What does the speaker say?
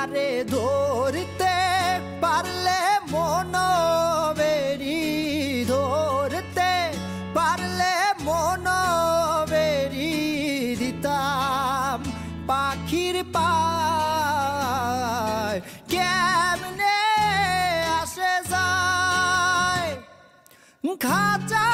তারে ধরতে পারলে মন বেরি ধরতে পারলে মন বেরি দিতাম পাখির পায়। কেমনে আসে যায়? খাঁচা